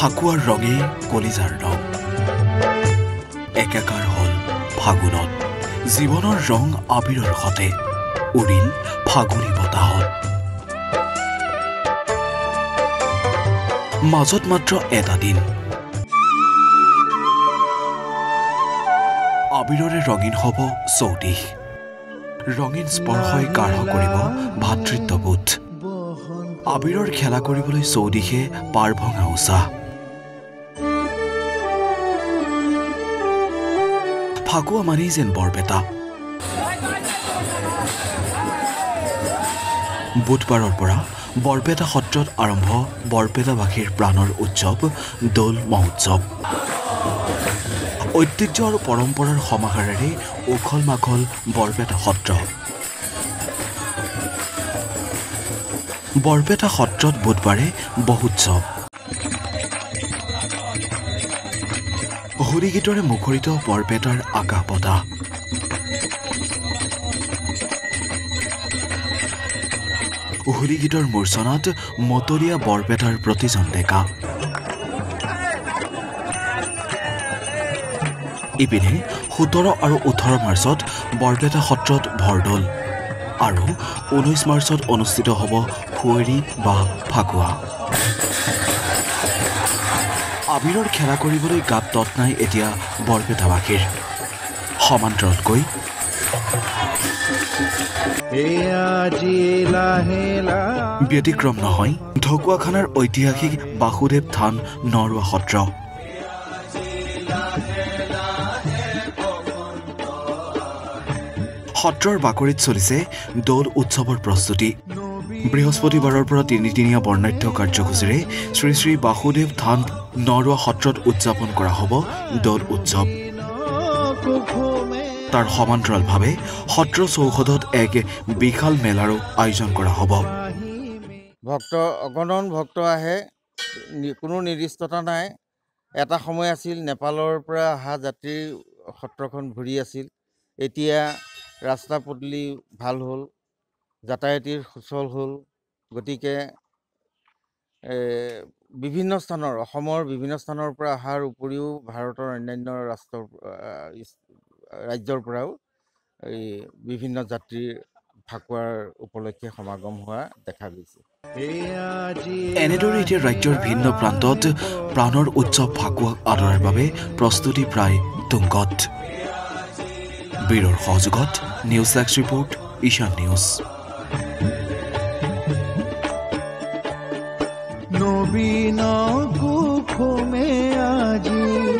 ফাকুৱাৰ ৰঙে কলিজাৰ ৰং। একেকাৰ হ'ল ফাগুনত। জীৱনৰ ৰং আবিৰৰ সতে। উৰিল ফাগুনী বতাহত। মাজত মাত্ৰ এটা দিন। আবিৰৰে ৰঙীন হ'ব চৌদিশ। ৰঙীন স্পৰ্শই কাঢ় কৰিব ভাতৃত্ববোধ। আবিৰৰ খেলা কৰিবলৈ চৌদিশে পাৰ ভঙা উচা। ফাকুৱা মানেই যেন বৰপেটা বুধবাৰৰ পৰা বৰপেটা সত্ৰত আৰম্ভ বৰপেটাবাসীৰ প্ৰাণৰ উৎসৱ দৌল মহোৎসৱ। ঐতিহ্য আৰু পৰম্পৰাৰ সমাহাৰেৰে উখল মাখল বৰপেটা সত্ৰ। বৰপেটা সত্ৰত বুধবাৰে বহুৎসৱ হোলীগীতৰে মুখৰিত বৰপেটাৰ আকাশ বতাহ হোলীগীতৰ মূৰ্চনাত মতলীয়া বৰপেটাৰ প্ৰতিজন ডেকা। ইপিনে সোতৰ আৰু ওঠৰ মাৰ্চত বৰপেটা সত্ৰত ভৰদৌল আৰু ঊনৈছ মাৰ্চত অনুষ্ঠিত হ'ব খুৱৰী বা ফাকুৱা। আবিৰৰ খেলা কৰিবলৈ গাত তত নাই এতিয়া বৰপেটাবাসীৰ সমান্তৰতকৈ ব্যতিক্ৰম নহয় ঢকুৱাখানাৰ ঐতিহাসিক বাসুদেৱ থান নৰোৱা সত্ৰ। সত্ৰৰ বাকৰিত চলিছে দৌল উৎসৱৰ প্ৰস্তুতি। বৃহস্পতিবাৰৰ পৰা তিনিদিনীয়া বৰ্ণাঢ্য কাৰ্যসূচীৰে শ্ৰী শ্ৰী বাসুদেৱ থান নৰোৱা সত্ৰত উদযাপন কৰা হ'ব দৌল উৎসৱ। তাৰ সমান্তৰালভাৱে সত্ৰ চৌহদত এক বিশাল মেলাৰো আয়োজন কৰা হ'ব। ভক্ত অগণন ভক্ত আহে। কোনো নিৰ্দিষ্টতা নাই। এটা সময় আছিল নেপালৰ পৰা অহা যাত্ৰীৰ সত্ৰখন ভৰি আছিল। এতিয়া ৰাস্তা পদূলি ভাল হ'ল। যাতায়াতীৰ সুচল হ'ল। গতিকে বিভিন্ন স্থানৰ অসমৰ বিভিন্ন স্থানৰ পৰা অহাৰ উপৰিও ভাৰতৰ অন্যান্য ৰাষ্ট্ৰৰ ৰাজ্যৰ পৰাও এই বিভিন্ন যাত্ৰীৰ ফাকুৱাৰ উপলক্ষে সমাগম হোৱা দেখা গৈছে। এনেদৰে এতিয়া ৰাজ্যৰ ভিন্ন প্ৰান্তত প্ৰাণৰ উৎসৱ ফাকুৱাক আদৰাৰ বাবে প্ৰস্তুতি প্ৰায় তুংগত। বীৰৰ সহযোগত news desk report Ishan news. Nabin কুখুমে আজি।